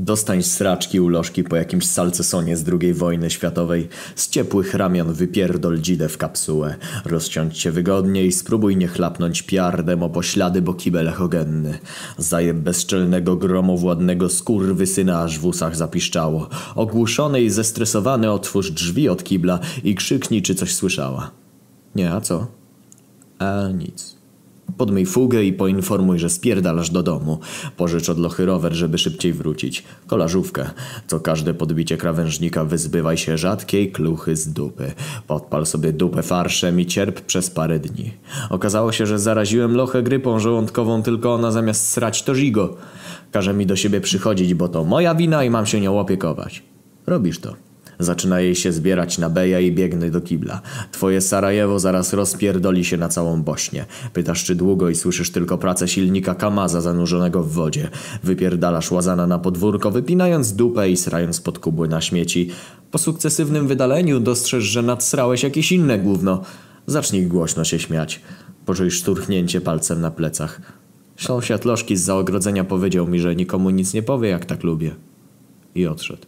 Dostań sraczki u lożki po jakimś salcesonie z II wojny światowej. Z ciepłych ramion wypierdol dzidę w kapsułę. Rozciąć się wygodnie i spróbuj nie chlapnąć piardem o poślady, bo kibel echogenny. Zajeb bezczelnego gromowładnego syna aż w usach zapiszczało. Ogłuszony i zestresowany otwórz drzwi od kibla i krzyknij, czy coś słyszała. Nie, a co? A nic. Podmyj fugę i poinformuj, że spierdalasz do domu. Pożycz od lochy rower, żeby szybciej wrócić. Kolażówkę. Co każde podbicie krawężnika wyzbywaj się rzadkiej kluchy z dupy. Podpal sobie dupę farszem i cierp przez parę dni. Okazało się, że zaraziłem lochę grypą żołądkową, tylko ona zamiast srać to żigo. Każe mi do siebie przychodzić, bo to moja wina i mam się nią opiekować. Robisz to. Zaczyna jej się zbierać na beja i biegnę do kibla. Twoje Sarajewo zaraz rozpierdoli się na całą Bośnię. Pytasz czy długo i słyszysz tylko pracę silnika Kamaza zanurzonego w wodzie. Wypierdalasz łazana na podwórko, wypinając dupę i srając pod kubły na śmieci. Po sukcesywnym wydaleniu dostrzeż, że nadsrałeś jakieś inne gówno. Zacznij głośno się śmiać. Poczuj szturchnięcie palcem na plecach. Sąsiad Lożki z zaogrodzenia powiedział mi, że nikomu nic nie powie, jak tak lubię. I odszedł.